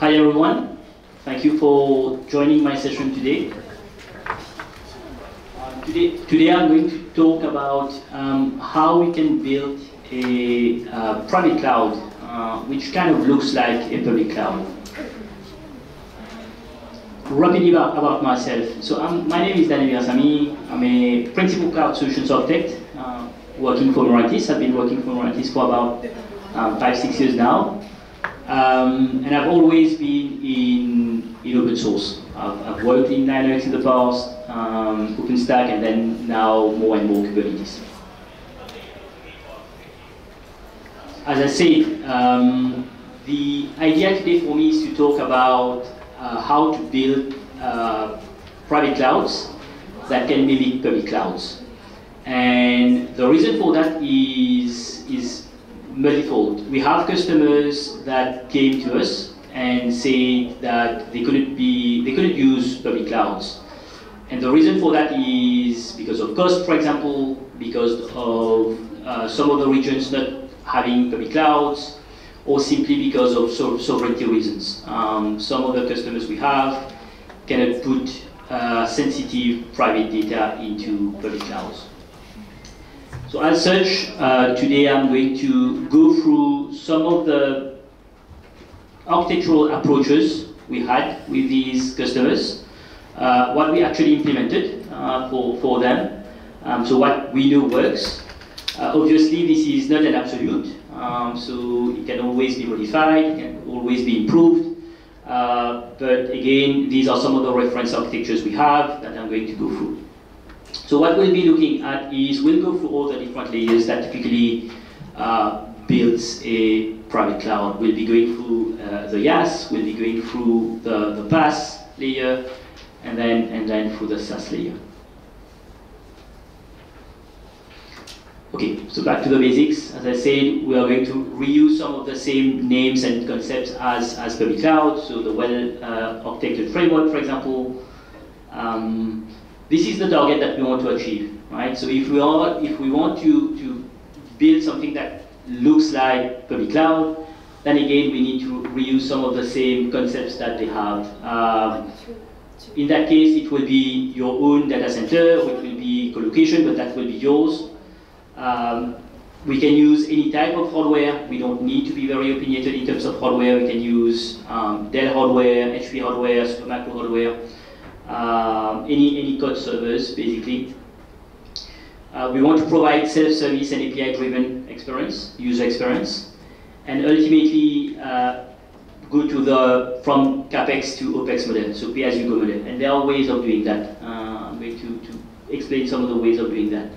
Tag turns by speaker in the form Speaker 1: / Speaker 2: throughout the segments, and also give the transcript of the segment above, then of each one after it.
Speaker 1: Hi everyone. Thank you for joining my session today. Um, today, today I'm going to talk about um, how we can build a uh, private cloud uh, which kind of looks like a public cloud. Rapidly about, about myself. So I'm, my name is Daniel Asami. I'm a principal cloud solutions architect uh, working for Mirantis. I've been working for Mirantis for about um, five, six years now. Um, and I've always been in, in open source. I've, I've worked in Linux in the past, um, OpenStack, and then now more and more Kubernetes. As I said, um, the idea today for me is to talk about uh, how to build uh, private clouds that can mimic public clouds. And the reason for that is, is multifold. We have customers that came to us and said that they couldn't be they couldn't use public clouds. And the reason for that is because of cost, for example, because of uh, some of the regions not having public clouds, or simply because of so sovereignty reasons. Um, some of the customers we have cannot put uh, sensitive private data into public clouds. So as such, uh, today I'm going to go through some of the architectural approaches we had with these customers, uh, what we actually implemented uh, for, for them, um, so what we know works. Uh, obviously, this is not an absolute, um, so it can always be modified, it can always be improved. Uh, but again, these are some of the reference architectures we have that I'm going to go through. So what we'll be looking at is we'll go through all the different layers that typically uh, builds a private cloud. We'll be going through uh, the IaaS, we'll be going through the, the PaaS layer, and then, and then through the SaaS layer. Okay, so back to the basics. As I said, we are going to reuse some of the same names and concepts as, as public cloud, so the well-architected uh, framework, for example. Um, this is the target that we want to achieve, right? So if we are, if we want to, to build something that looks like public cloud, then again we need to reuse some of the same concepts that they have. Um, in that case, it will be your own data center, which will be colocation, but that will be yours. Um, we can use any type of hardware. We don't need to be very opinionated in terms of hardware. We can use um, Dell hardware, HP hardware, Supermicro hardware um, any, any COTS servers, basically. Uh, we want to provide self-service and API-driven experience, user experience, and ultimately uh, go to the from capex to opex model, so pay-as-you-go model. And there are ways of doing that. Uh, I'm going to, to explain some of the ways of doing that.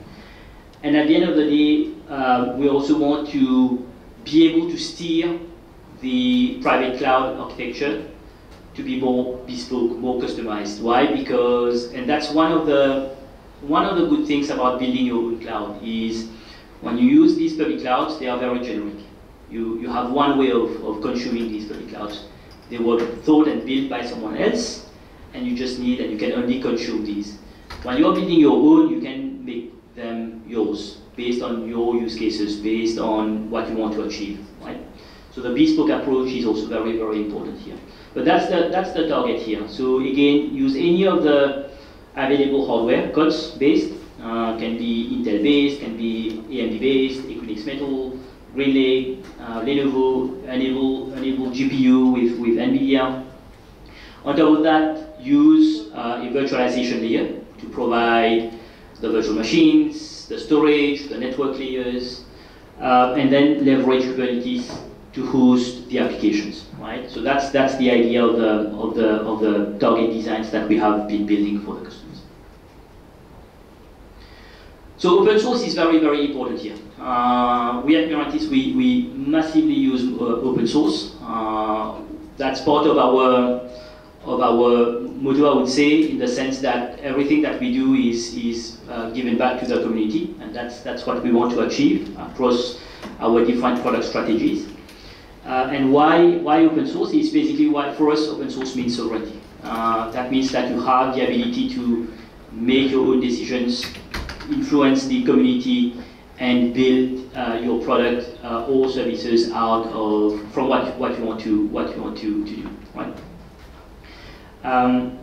Speaker 1: And at the end of the day, uh, we also want to be able to steer the private cloud architecture to be more bespoke, more customized. Why? Because, and that's one of the one of the good things about building your own cloud is when you use these public clouds, they are very generic. You, you have one way of, of consuming these public clouds. They were thought and built by someone else, and you just need, and you can only consume these. When you're building your own, you can make them yours, based on your use cases, based on what you want to achieve, right? So the bespoke approach is also very, very important here. But that's the, that's the target here. So again, use any of the available hardware, COTS based, uh, can be Intel based, can be AMD based, Equinix Metal, GreenLake, uh, Lenovo, enable, enable GPU with, with NVIDIA. On top of that, use uh, a virtualization layer to provide the virtual machines, the storage, the network layers, uh, and then leverage Kubernetes to host the applications, right? So that's that's the idea of the of the of the target designs that we have been building for the customers. So open source is very very important here. Uh, we at Mirantis we we massively use uh, open source. Uh, that's part of our of our motto, I would say, in the sense that everything that we do is is uh, given back to the community, and that's that's what we want to achieve across our different product strategies. Uh, and why, why open source is basically why for us open source means sovereignty. Uh, that means that you have the ability to make your own decisions, influence the community, and build uh, your product uh, or services out of from what what you want to what you want to, to do, right? Um,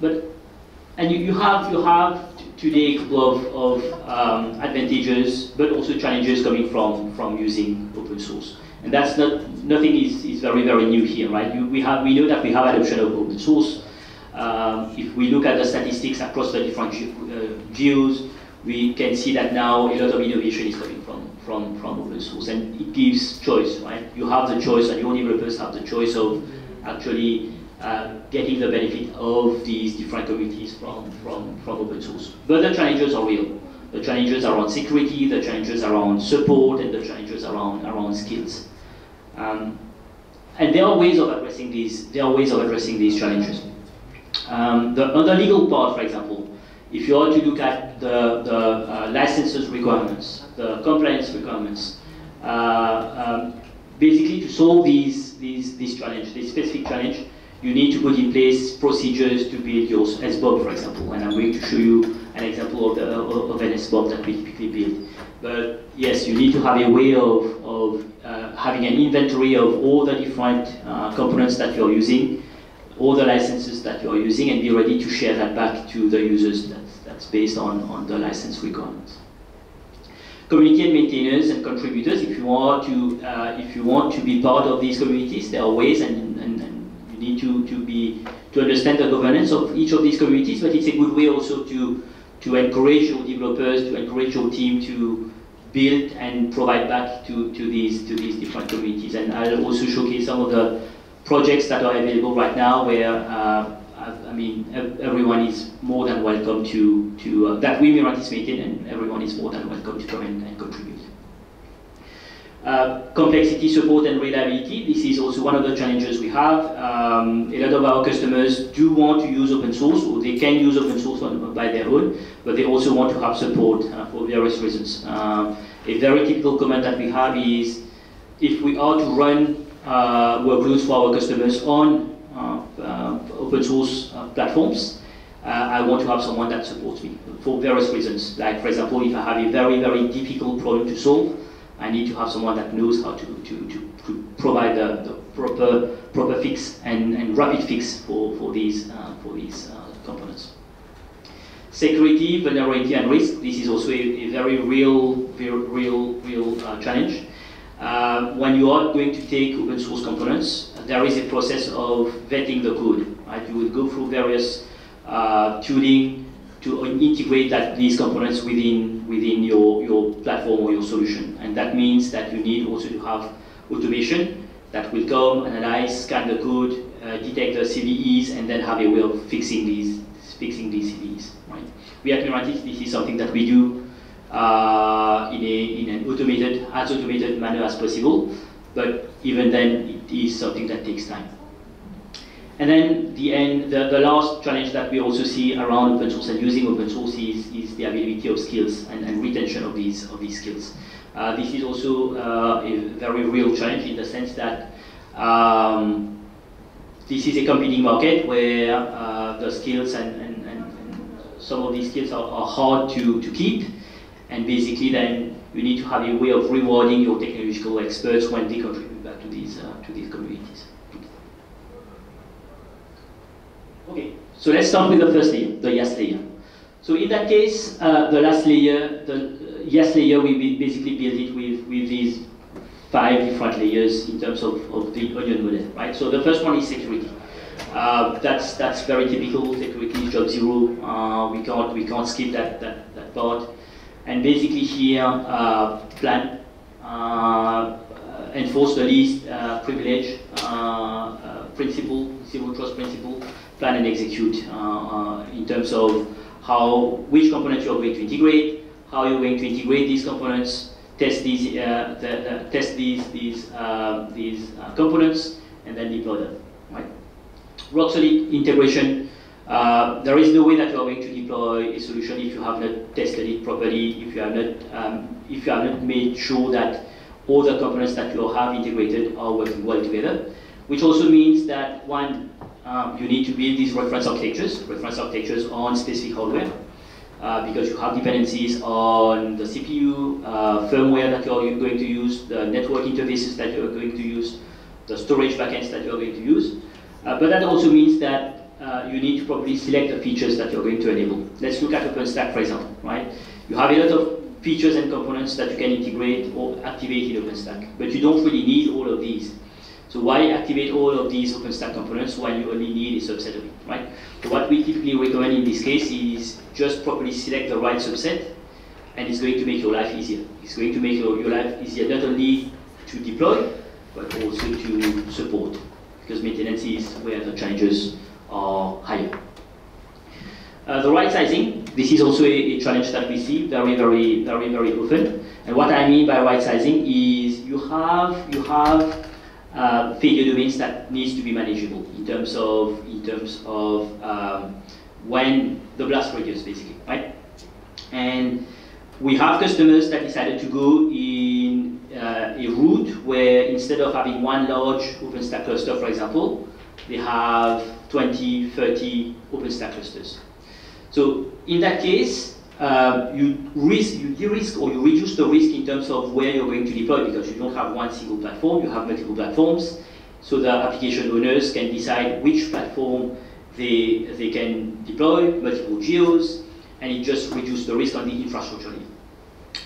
Speaker 1: but and you, you have you have today a couple of, of um, advantages, but also challenges coming from from using open source. And that's not nothing is, is very very new here, right? You, we have we know that we have adoption of open source. Um, if we look at the statistics across the different uh, geos, we can see that now a lot of innovation is coming from, from, from open source and it gives choice, right? You have the choice and your developers have the choice of actually uh, getting the benefit of these different communities from, from, from open source. But the challenges are real. The challenges around security, the challenges around support, and the challenges around, around skills. Um, and there are ways of addressing these, there are ways of addressing these challenges. Um, the, on the legal part, for example, if you are to look at the, the uh, licenses requirements, the compliance requirements, uh, um, basically to solve these, these, this challenge, this specific challenge, you need to put in place procedures to build your SBOM, for example. And I'm going to show you an example of, the, of an SBOM that we typically build. But yes, you need to have a way of, of uh, having an inventory of all the different uh, components that you're using, all the licenses that you're using, and be ready to share that back to the users. That's, that's based on, on the license requirements community maintainers and contributors. If you want to, uh, if you want to be part of these communities, there are ways and, and, and need to, to be to understand the governance of each of these communities, but it's a good way also to to encourage your developers, to encourage your team to build and provide back to, to these to these different communities. And I'll also showcase some of the projects that are available right now where uh, I mean everyone is more than welcome to, to uh, that we Mirantis maintain and everyone is more than welcome to come and contribute. Uh, complexity, support, and reliability. This is also one of the challenges we have. Um, a lot of our customers do want to use open source, or they can use open source on, by their own, but they also want to have support uh, for various reasons. Uh, a very typical comment that we have is, if we are to run uh, workloads for our customers on uh, open source platforms, I want to have someone that supports me for various reasons. Like, for example, if I have a very, very difficult problem to solve, I need to have someone that knows how to, to, to, to provide the, the, proper, proper fix and, and rapid fix for, for these, uh, for these uh, components. Security, vulnerability, and risk. This is also a, a very real, real, real, real uh, challenge. Uh, when you are going to take open source components, there is a process of vetting the code. Right? You will go through various uh, tuning, to integrate that, these components within, within your, your platform or your solution. And that means that you need also to have automation that will come, analyze, scan the code, uh, detect the CVEs, and then have a way of fixing these, fixing these CVEs. Right? We at Mirantis, this is something that we do uh, in, a, in an automated, as automated manner as possible, but even then, it is something that takes time. And then the end, the, the last challenge that we also see around open source and using open source is, is the availability of skills and, and retention of these of these skills. Uh, this is also uh, a very real challenge in the sense that um, this is a competing market where uh, the skills and, and, and, some of these skills are, are, hard to, to keep and basically then you need to have a way of rewarding your technological experts when they contribute back to these, uh, to these communities. Okay, so let's start with the first layer, the IaaS layer. So in that case, uh, the last layer, the IaaS layer, we basically build it with, with these five different layers in terms of, of the onion model, right? So the first one is security. Uh, that's that's very typical. Security is job zero. Uh, we can't we can't skip that that, that part. And basically here, uh, plan, uh, enforce the least uh, privilege principle, zero trust principle, plan and execute uh, uh, in terms of how, which components you're going to integrate, how you're going to integrate these components, test these, uh, test these, these, these components, and then deploy them, right? Rock solid integration, uh, there is no way that you are going to deploy a solution if you have not tested it properly, if you have not, um, if you have not made sure that all the components that you have integrated are working well together. Which also means that one, um, you need to build these reference architectures, reference architectures on specific hardware. uh, because you have dependencies on the CPU, uh, firmware that you're going to use, the network interfaces that you're going to use, the storage backends that you're going to use. Uh, but that also means that uh, you need to probably select the features that you're going to enable. Let's look at OpenStack, for example, right? You have a lot of features and components that you can integrate or activate in OpenStack, but you don't really need all of these. So why activate all of these OpenStack components when you only need a subset of it, right? So what we typically recommend in this case is just properly select the right subset, and it's going to make your life easier. It's going to make your, your life easier not only to deploy, but also to support, because maintenance is where the challenges are higher. Uh, the right sizing, this is also a, a, challenge that we see very, very, very, very often. And what I mean by right sizing is you have, you have uh, failure domains that needs to be manageable in terms of in terms of um, when the blast radius basically, right? And we have customers that decided to go in uh, a route where instead of having one large OpenStack cluster, for example, they have 20, 30 OpenStack clusters. So in that case, um, you risk, you de-risk or you reduce the risk in terms of where you're going to deploy because you don't have one single platform, you have multiple platforms. So the application owners can decide which platform they, they can deploy, multiple geos, and it just reduces the risk on the infrastructure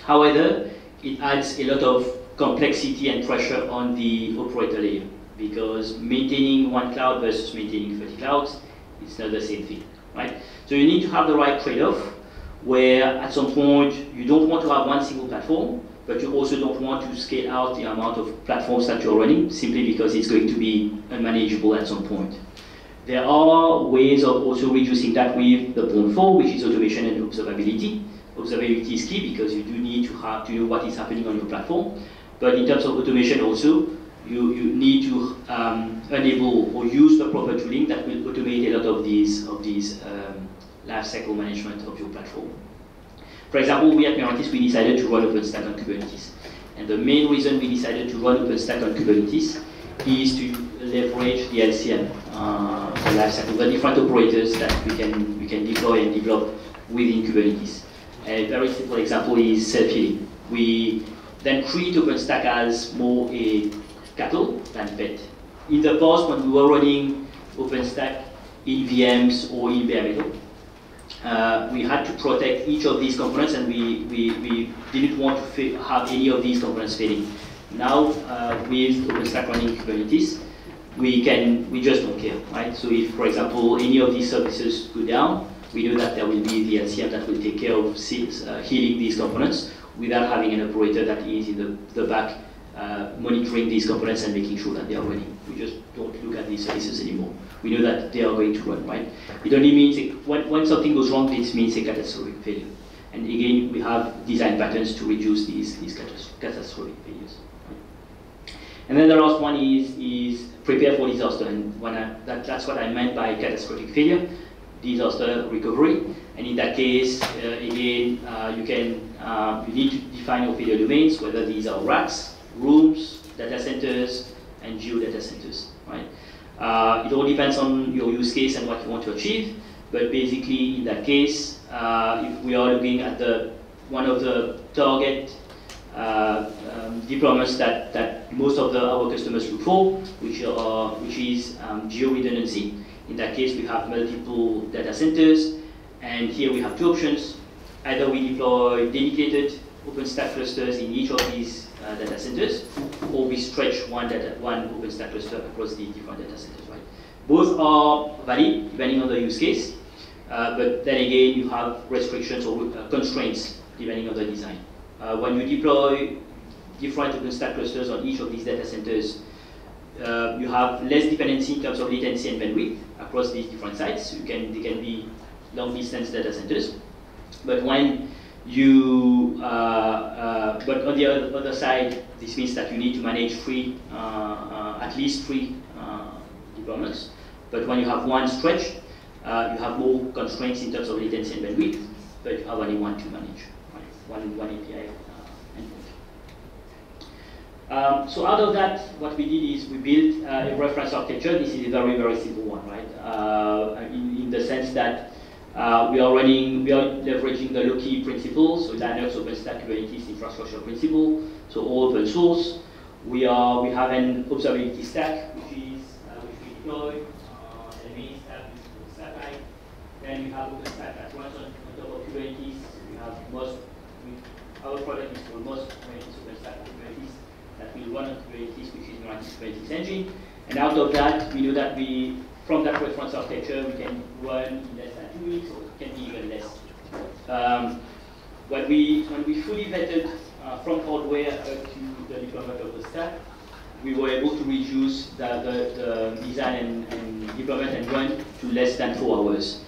Speaker 1: However, it adds a lot of complexity and pressure on the operator layer because maintaining one cloud versus maintaining 30 clouds it's not the same thing, right? So you need to have the right trade-off where at some point you don't want to have one single platform, but you also don't want to scale out the amount of platforms that you're running simply because it's going to be unmanageable at some point. There are ways of also reducing that with the Bond 4, which is automation and observability. Observability is key because you do need to have to know what is happening on your platform. But in terms of automation also, you, you need to um, enable or use the proper tooling that will automate a lot of these, of these um, lifecycle management of your platform. For example, we at Mirantis, we decided to run OpenStack on Kubernetes. And the main reason we decided to run OpenStack on Kubernetes is to leverage the LCM, uh, the lifecycle, the different operators that we can, we can deploy and develop within Kubernetes. A very simple example is self-healing. We then treat OpenStack as more a cattle than pet. In the past, when we were running OpenStack in VMs or in bare metal, uh, we had to protect each of these components and we, we, we didn't want to have any of these components failing. Now, uh, with OpenStack running Kubernetes, we can, we just don't care, right? So if, for example, any of these services go down, we know that there will be the LCM that will take care of uh, healing these components without having an operator that is in the, the back uh, monitoring these components and making sure that they are running. We just don't look at these services anymore. We know that they are going to run, right? It only means it, when, when something goes wrong, this means a catastrophic failure. And again, we have design patterns to reduce these, these catastrophic failures. And then the last one is, is prepare for disaster. And when I, that, that's what I meant by catastrophic failure, disaster recovery. And in that case, uh, again, uh, you can uh, you need to define your failure domains, whether these are racks, rooms, data centers, and geo data centers, right? Uh, it all depends on your use case and what you want to achieve, but basically in that case, uh, if we are looking at the one of the target uh, um, deployments that, that most of the, our customers look for, which, are, which is um, geo-redundancy. In that case, we have multiple data centers, and here we have two options. Either we deploy dedicated OpenStack clusters in each of these uh, data centers, or we stretch one, data, one OpenStack cluster across the different data centers, right? Both are valid, depending on the use case, uh, but then again, you have restrictions or uh, constraints, depending on the design. Uh, when you deploy different OpenStack clusters on each of these data centers, uh, you have less dependency in terms of latency and bandwidth across these different sites. You can, they can be long distance data centers. But when you, uh, uh, but on the other, other, side, this means that you need to manage three, uh, uh at least three uh, deployments. But when you have one stretch, uh, you have more constraints in terms of latency and bandwidth, but you have only one to manage, right? one, one API endpoint. Um, so out of that, what we did is we built a reference architecture. This is a very, very simple one, right? in, in the sense that Uh, we are running, we are leveraging the Loki principle, so Linux OpenStack Kubernetes infrastructure principle, so all open source. We are, we have an observability stack, which is, uh, which we deploy, uh, and main stack Stacklight. Then we have OpenStack that runs on, top of Kubernetes. We have most, we, our product is for most Kubernetes OpenStack Kubernetes that will run on Kubernetes, which is Kubernetes engine. And out of that, we know that we, from that reference architecture, we can run in less than two weeks, or it can be even less. Um, when we when we fully vetted uh, from hardware up to the deployment of the stack, we were able to reduce the, the, the design and, and, deployment and run to less than four hours.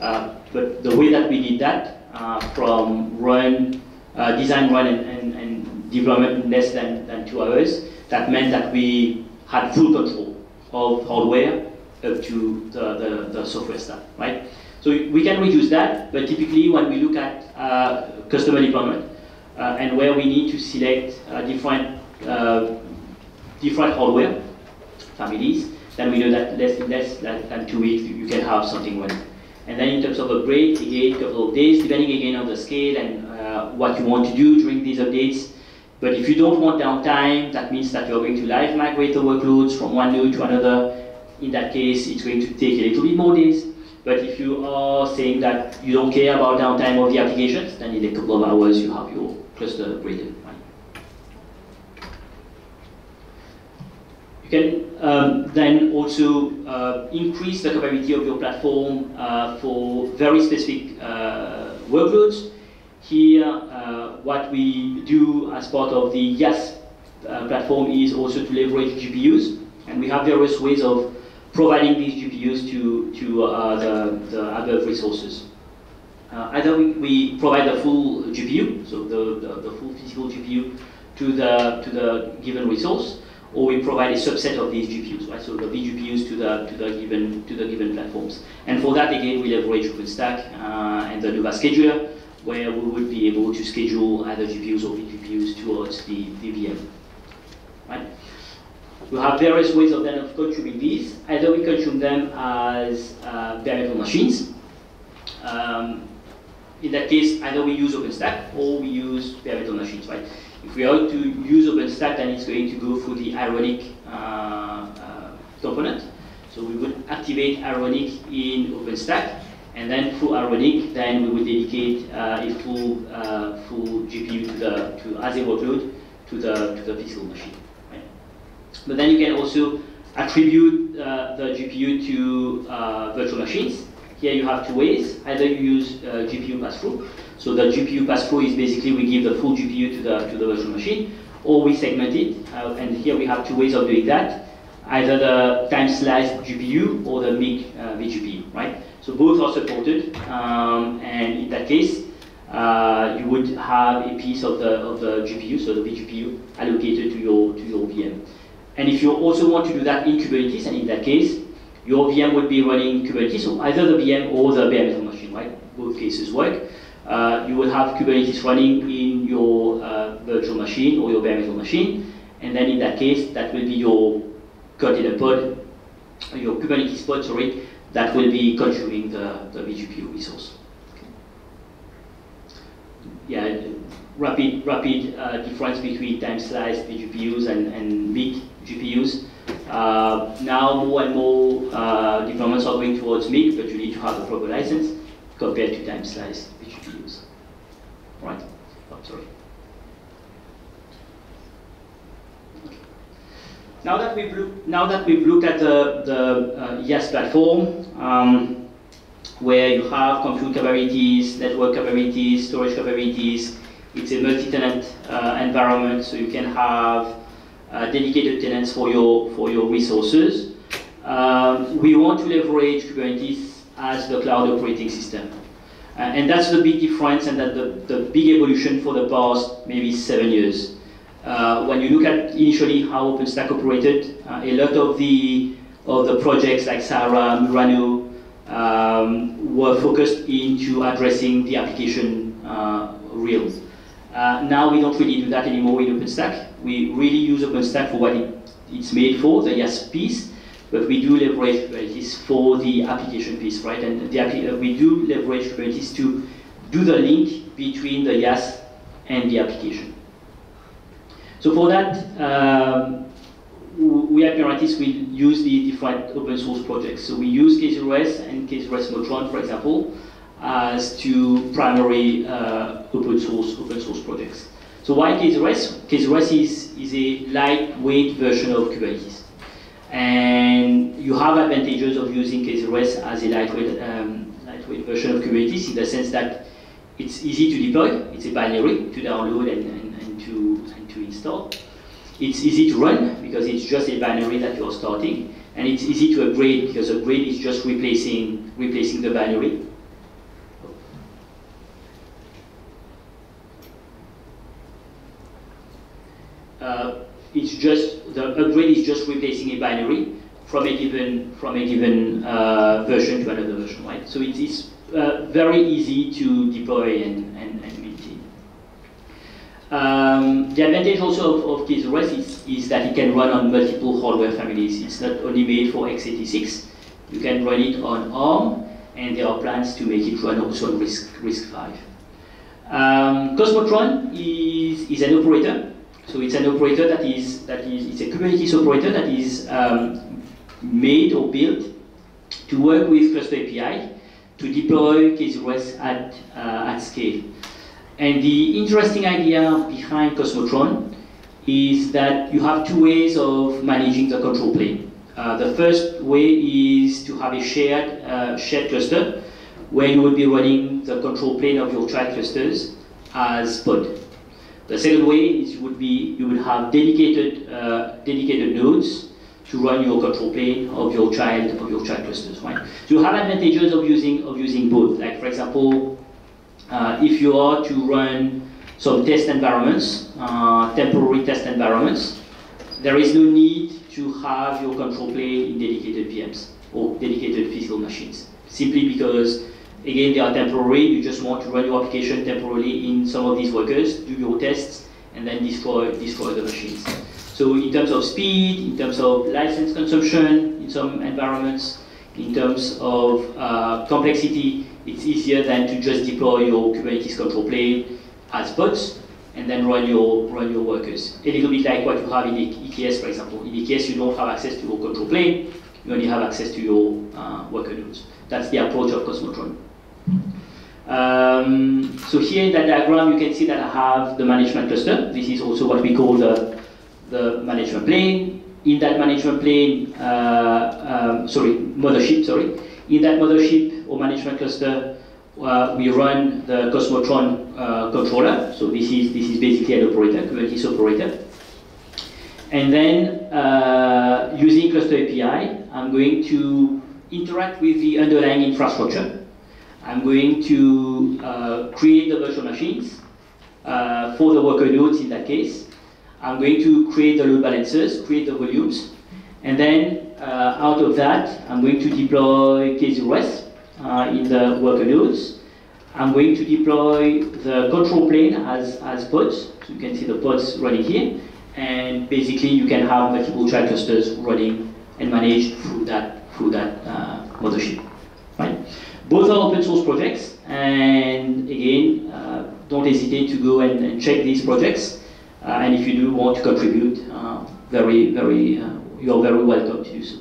Speaker 1: Uh, but the way that we did that, uh, from run, uh, design run and, and, and, deployment in less than, than two hours, that meant that we had full control of hardware to the, the, the software stack, right? So we can reduce that, but typically when we look at uh, customer deployment uh, and where we need to select uh, different different hardware families, then we know that less, less than two weeks you can have something running. And then in terms of upgrades, again, a couple of days, depending again on the scale and uh, what you want to do during these updates. But if you don't want downtime, that means that you're going to live migrate the workloads from one node to another. In that case, it's going to take a little bit more days. But if you are saying that you don't care about downtime of the applications, then in a couple of hours you have your cluster upgraded. You can um, then also uh, increase the capability of your platform uh, for very specific uh, workloads. Here, uh, what we do as part of the IaaS uh, platform is also to leverage GPUs, and we have various ways of providing these GPUs to, to uh, the, the other resources. Uh, either we, we, provide the full GPU, so the, the, the, full physical GPU to the, to the given resource, or we provide a subset of these GPUs, right? So the vGPUs to the, to the, given, to the given platforms. And for that, again, we leverage OpenStack uh, and the Nova scheduler, where we would be able to schedule either GPUs or vGPUs towards the, the VM. We have various ways of then of consuming these. Either we consume them as uh, bare metal machines. Um, in that case, either we use OpenStack or we use bare metal machines, right? If we are to use OpenStack, then it's going to go through the Ironic uh, uh, component. So we would activate Ironic in OpenStack, and then through Ironic, then we would dedicate uh, a full full GPU to the to as a workload to the to the physical machine. But then you can also attribute uh, the GPU to uh, virtual machines. Here you have two ways. Either you use uh, GPU pass-through. So the GPU pass-through is basically we give the full GPU to the, to the virtual machine, or we segment it. Uh, and here we have two ways of doing that. Either the time-sliced GPU or the MIG uh, vGPU, right? So both are supported, um, and in that case, uh, you would have a piece of the of the GPU, so the vGPU, allocated to your to your VM. And if you also want to do that in Kubernetes, and in that case, your VM would be running Kubernetes, so either the VM or the bare metal machine, right? Both cases work. Uh, you will have Kubernetes running in your uh, virtual machine or your bare metal machine, and then in that case, that will be your container pod, your Kubernetes pod, sorry, that will be consuming the, the vGPU resource. Okay. Yeah, rapid, rapid uh, difference between time slice vGPUs and, and MIG GPUs. Uh, now more and more uh, deployments are going towards MIG, but you need to have a proper license compared to time-sliced GPUs. Right? Oh, sorry. Now that we've looked, now that we've looked at the, the uh, platform, um, where you have compute capabilities, network capabilities, storage capabilities, it's a multi-tenant uh, environment, so you can have uh, dedicated tenants for your, for your resources. Um, we want to leverage Kubernetes as the cloud operating system. Uh, and that's the big difference and that the, the big evolution for the past maybe seven years. Uh, when you look at initially how OpenStack operated, uh, a lot of the, of the projects like Sahara, Murano, um, were focused into addressing the application uh, reals. Uh, now we don't really do that anymore in OpenStack. We really use OpenStack for what it, it's made for, the IaaS piece, but we do leverage Kubernetes for the application piece, right? And the, uh, we do leverage Kubernetes to do the link between the IaaS and the application. So for that, um, we at Kubernetes will use the different open source projects. So we use K0s and K0s Motron, for example, as two primary uh, open source open source projects. So why K0s? K0s is, is a lightweight version of Kubernetes. And you have advantages of using K0s as a lightweight, um, lightweight version of Kubernetes in the sense that it's easy to deploy, it's a binary to download and, and, and, to, and to install. It's easy to run because it's just a binary that you're starting. And it's easy to upgrade because upgrade is just replacing, replacing the binary. Uh, it's just the upgrade is just replacing a binary from a given from a given uh, version to another version, right? So it is uh, very easy to deploy and, and, and maintain. Um, the advantage also of, of K0s is, is that it can run on multiple hardware families. It's not only made for x86. You can run it on ARM, and there are plans to make it run also on RISC, RISC-V. Um, k0smotron is, is an operator so it's an operator that is, that is it's a Kubernetes operator that is um, made or built to work with Cluster API to deploy K0s at, uh, at scale. And the interesting idea behind k0smotron is that you have two ways of managing the control plane. Uh, the first way is to have a shared, uh, shared cluster where you will be running the control plane of your child clusters as pod. The second way is would be you would have dedicated uh, dedicated nodes to run your control plane of your child of your child clusters, right? So you have advantages of using of using both. Like for example, uh, if you are to run some test environments, uh, temporary test environments, there is no need to have your control plane in dedicated VMs or dedicated physical machines, simply because Again, they are temporary. You just want to run your application temporarily in some of these workers, do your tests, and then destroy, destroy the machines. So in terms of speed, in terms of license consumption in some environments, in terms of uh, complexity, it's easier than to just deploy your Kubernetes control plane as pods and then run your run your workers. A little bit like what you have in EKS, for example. In EKS, you don't have access to your control plane; you only have access to your uh, worker nodes. That's the approach of k0smotron. Um, so here in that diagram, you can see that I have the management cluster. This is also what we call the, the management plane. In that management plane, uh, um, sorry, mothership, sorry. In that mothership or management cluster, uh, we run the k0smotron uh, controller. So this is, this is basically an operator, Kubernetes operator. And then uh, using Cluster API, I'm going to interact with the underlying infrastructure. I'm going to uh, create the virtual machines uh, for the worker nodes in that case. I'm going to create the load balancers, create the volumes, and then uh, out of that, I'm going to deploy K0s uh, in the worker nodes. I'm going to deploy the control plane as, as pods. So you can see the pods running here. And basically, you can have multiple clusters running and managed through that, through that uh, mothership. Both are open source projects, and again, uh, don't hesitate to go and, and check these projects. Uh, and if you do want to contribute, uh, very, very, uh, you are very welcome to do so.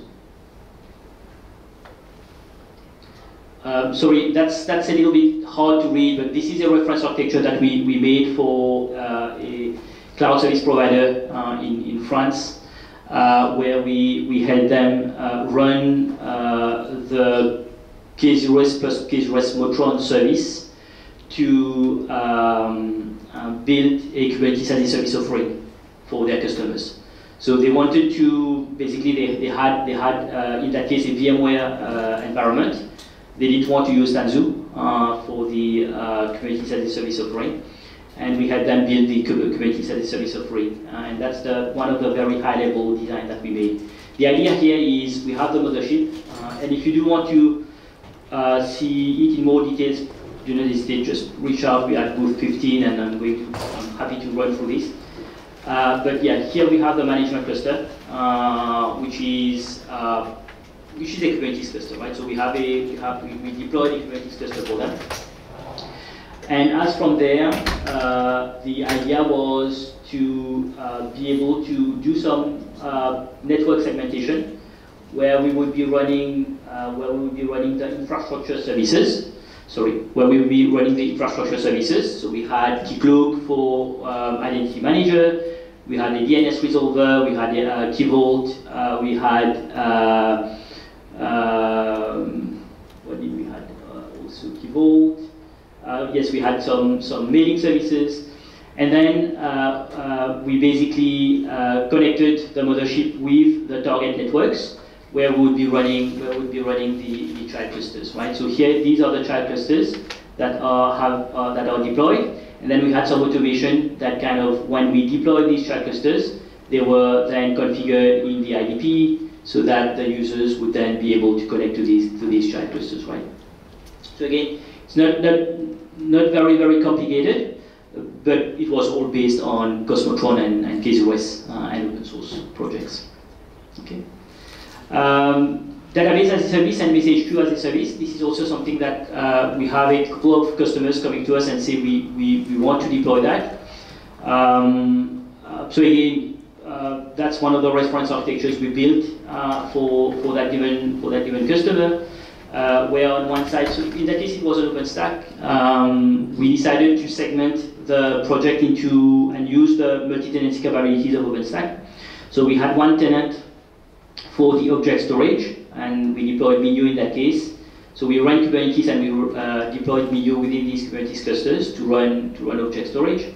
Speaker 1: Um, sorry, that's, that's a little bit hard to read, but this is a reference architecture that we, we made for uh, a cloud service provider uh, in, in France, uh, where we, we had them uh, run the K0s plus K0s Motron service to um, uh, build a Kubernetes as a service offering for their customers. So they wanted to, basically they, they had, they had uh, in that case a VMware uh, environment. They didn't want to use Tanzu uh, for the uh, Kubernetes as a service offering. And we had them build the Kubernetes as a service offering. Uh, and that's the, one of the very high level design that we made. The idea here is we have the mothership, and if you do want to uh, see it in more details, do not hesitate, just reach out. We at booth 15 and I'm going to, I'm happy to run through this. Uh, but yeah, here we have the management cluster, uh, which is uh, which is a Kubernetes cluster, right? So we have a we have we, we deployed a Kubernetes cluster for them. And as from there, uh, the idea was to uh, be able to do some uh, network segmentation, where we would be running uh, where we will be running the infrastructure services. Sorry, where we will be running the infrastructure services. So we had Keycloak for um, Identity Manager. We had a DNS resolver, we had a uh, Key Vault, uh, we had uh, um, what did we had uh, also Key Vault. Uh, yes, we had some some mailing services, and then uh, we basically connected the mothership with the target networks where we would be running where would be running the, the child clusters, right? So here these are the child clusters that are have that are deployed. And then we had some automation that kind of, when we deployed these child clusters, they were then configured in the IDP so that the users would then be able to connect to these to these child clusters, right? So again, it's not not, not very very complicated, but it was all based on k0smotron and, and K0s uh, and open source projects. Okay. Um, Database as a service and message queue as a service. This is also something that uh, we have a couple of customers coming to us and say we, we, we want to deploy that. Um, uh, so again, uh, that's one of the reference architectures we built uh, for, for, that given, for that given customer. Uh, where on one side, so in that case it was an OpenStack, um, we decided to segment the project into and use the multi-tenancy capabilities of OpenStack. So we had one tenant for the object storage, and we deployed Minio in that case. So we ran Kubernetes and we uh, deployed Minio within these Kubernetes clusters to run to run object storage.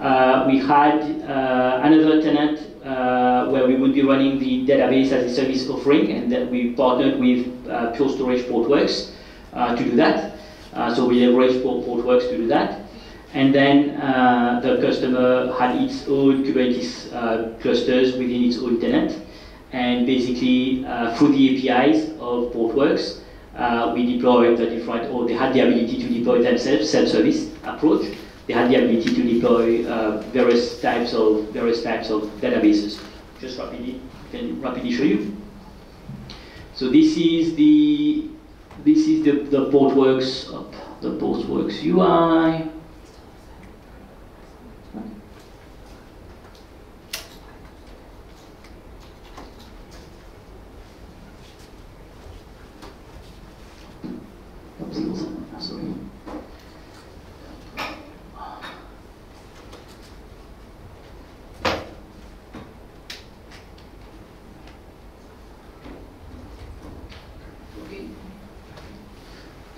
Speaker 1: Uh, we had uh, another tenant uh, where we would be running the database as a service offering, and that we partnered with uh, Pure Storage Portworx uh, to do that. so we leveraged Portworx to do that. And then the customer had its own Kubernetes clusters within its own tenant. And basically, uh, through the APIs of Portworx, uh, we deployed the different, or they had the ability to deploy themselves, self-service approach. They had the ability to deploy uh, various types of various types of databases. Just rapidly, can rapidly show you. So this is the this is the the Portworx the Portworx UI.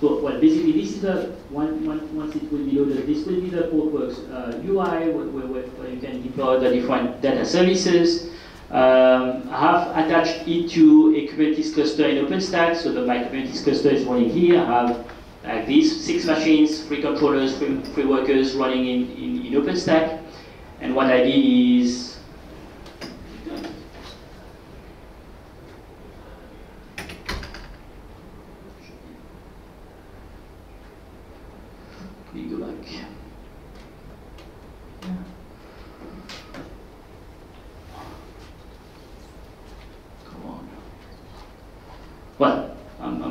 Speaker 1: So, well, basically, this is the one, one once it will be loaded, this will be the Portworx uh, UI where, where, where, you can deploy the different data services. Um, I have attached it to a Kubernetes cluster in OpenStack, so the my Kubernetes cluster is running here. I have like these six machines, three controllers, three, three workers running in, in, in OpenStack. And what I did is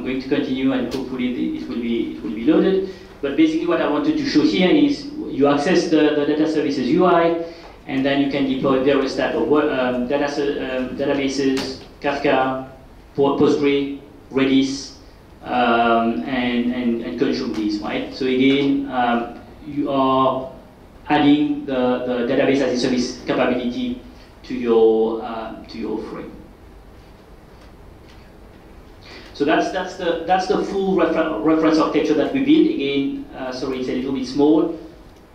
Speaker 1: going to continue and hopefully it will be it will be loaded. But basically what I wanted to show here is you access the, the data services UI and then you can deploy various type of um, data, um, databases, Kafka, Postgre, Redis, um, and, and, and consume these, right? So again, um, you are adding the, the database as a service capability to your, uh, to your offering. So that's that's the that's the full refer reference architecture that we built. Again, uh, sorry, it's a little bit small.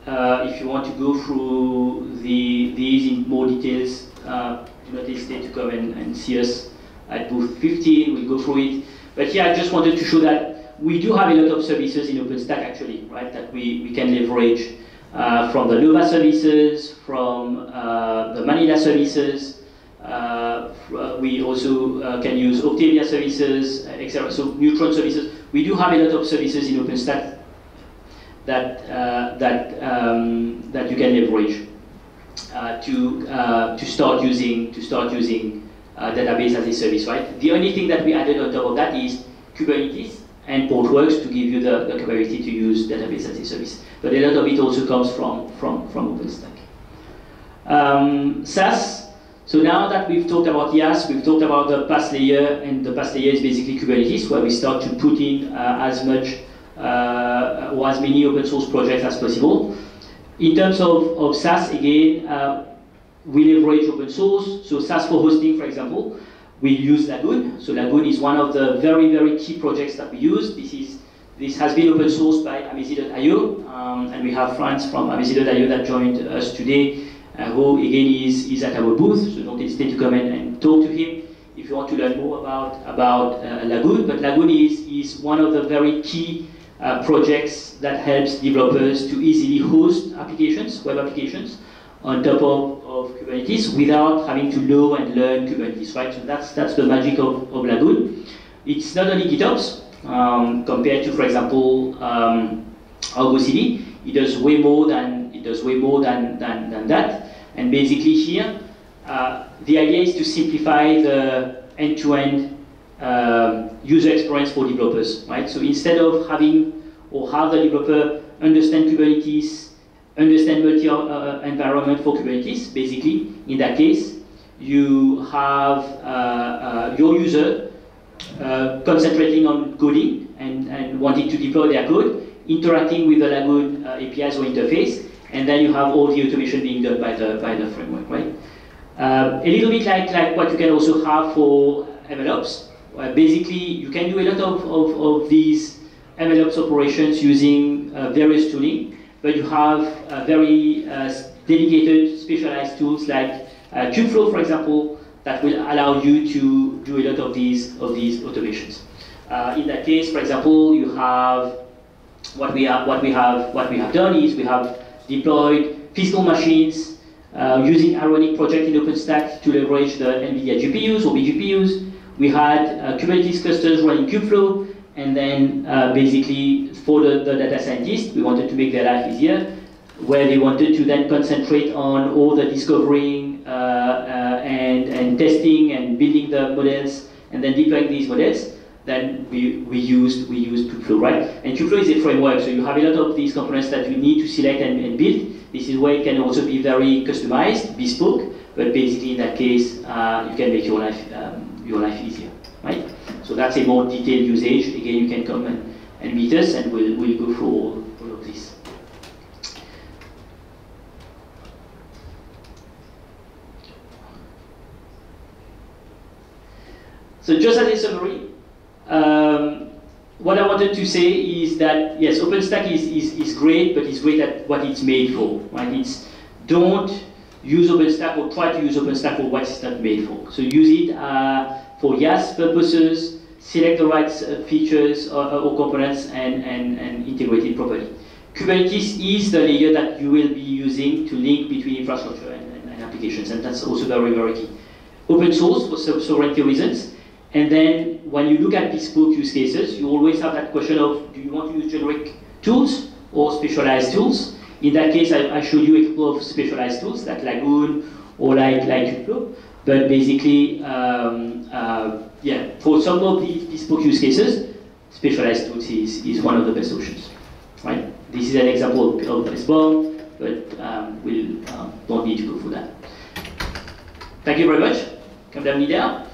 Speaker 1: Uh, if you want to go through the these in more details, uh, do not hesitate to come and, and see us at booth 15. We'll go through it. But yeah, I just wanted to show that we do have a lot of services in OpenStack actually, right? That we, we can leverage uh, from the Nova services, from uh, the Manila services, we also uh, can use Octavia services, etc. So Neutron services. We do have a lot of services in OpenStack that that um, that you can leverage to to start using to start using uh, database as a service, right? The only thing that we added on top of that is Kubernetes and Portworx to give you the, the capability to use database as a service. But a lot of it also comes from, from, from OpenStack. Um, SaaS, so now that we've talked about IaaS, we've talked about the PaaS layer, and the PaaS layer is basically Kubernetes, where we start to put in uh, as much uh, or as many open source projects as possible. In terms of, of SaaS, again, uh, we leverage open source. So SaaS for hosting, for example, we use Lagoon. So Lagoon is one of the very, very key projects that we use. This is this has been open sourced by amazee.io, um, and we have friends from amazee.io that joined us today, uh, who again is, is at our booth, so don't hesitate to come in and talk to him if you want to learn more about, about uh, Lagoon. But Lagoon is, is one of the very key uh, projects that helps developers to easily host applications, web applications, on top of, of Kubernetes without having to know and learn Kubernetes, right? So that's, that's the magic of, of Lagoon. It's not only GitOps, um, compared to, for example, um, Argo CD. It does way more than it does way more than, than, than that. And basically here, uh, the idea is to simplify the end-to-end um, user experience for developers, right? So instead of having or have the developer understand Kubernetes, understand multi-environment uh, for Kubernetes, basically, in that case, you have uh, uh, your user uh, concentrating on coding and, and wanting to deploy their code, interacting with the Lagoon uh, APIs or interface, and then you have all the automation being done by the, by the framework, right? Uh, a little bit like, like what you can also have for MLOps, uh, basically, you can do a lot of, of, of these MLOps operations using uh, various tooling, but you have uh, very uh, dedicated, specialized tools like uh, Kubeflow, for example, that will allow you to do a lot of these, of these automations. In that case, for example, you have what we have, what we have, what we have done is we have deployed physical machines uh, using Ironic project in OpenStack to leverage the NVIDIA GPUs or vGPUs. We had uh, Kubernetes clusters running Kubeflow, and then uh, basically for the, the data scientists, we wanted to make their life easier, where they wanted to then concentrate on all the discovering uh, uh, and, and testing and building the models and then deploying these models. Then we, we used we used Kubeflow, right? And Kubeflow is a framework, so you have a lot of these components that you need to select and, and build. This is where it can also be very customized, bespoke, but basically in that case, uh, you can make your life um, your life easier, right? So that's a more detailed usage. Again, you can come and, and meet us and we'll, we'll go through all, all of this. So just as a summary, um, what I wanted to say is that yes, OpenStack is, is, is great, but it's great at what it's made for. Right? It's don't use OpenStack or try to use OpenStack for what it's not made for. So use it uh, for IaaS purposes, select the right uh, features or, uh, or, components and, and, and integrate it properly. Kubernetes is the layer that you will be using to link between infrastructure and, and, and applications, and that's also very, very key. Open source for sovereignty reasons, and then when you look at bespoke use cases, you always have that question of, do you want to use generic tools or specialized tools? In that case, I, I showed you a couple of specialized tools like Lagoon or like, like Kubeflow. But basically, um, uh, yeah, for some of these bespoke use cases, specialized tools is, is one of the best solutions, right? This is an example of, of BOM, but um, we'll um, don't need to go through that. Thank you very much. Kamdamnida.